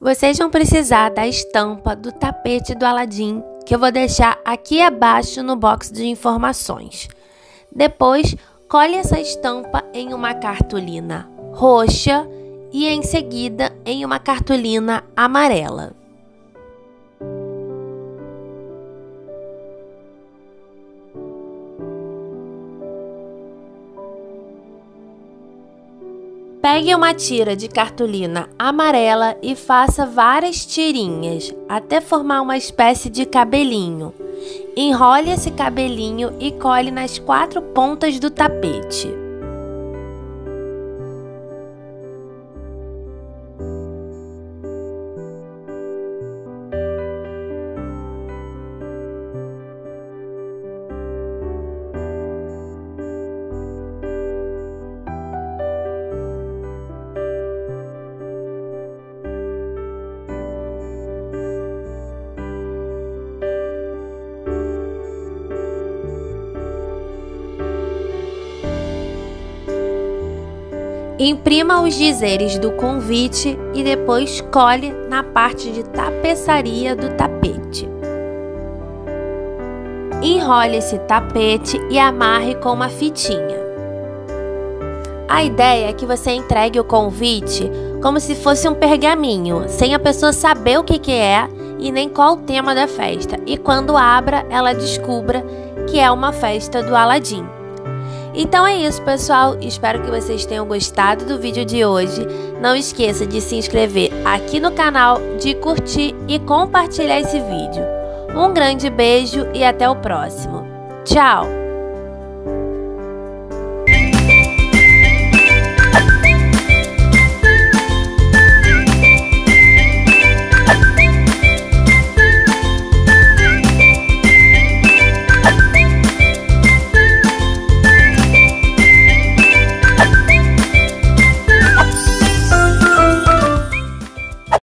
Vocês vão precisar da estampa do tapete do Aladim, que eu vou deixar aqui abaixo no box de informações. Depois, colhe essa estampa em uma cartolina roxa e em seguida em uma cartolina amarela. Pegue uma tira de cartolina amarela e faça várias tirinhas até formar uma espécie de cabelinho. Enrole esse cabelinho e cole nas quatro pontas do tapete. Imprima os dizeres do convite e depois cole na parte de tapeçaria do tapete. Enrole esse tapete e amarre com uma fitinha. A ideia é que você entregue o convite como se fosse um pergaminho, sem a pessoa saber o que, que é e nem qual o tema da festa. E quando abra, ela descubra que é uma festa do Aladim. Então é isso, pessoal. Espero que vocês tenham gostado do vídeo de hoje. Não esqueça de se inscrever aqui no canal, de curtir e compartilhar esse vídeo. Um grande beijo e até o próximo. Tchau!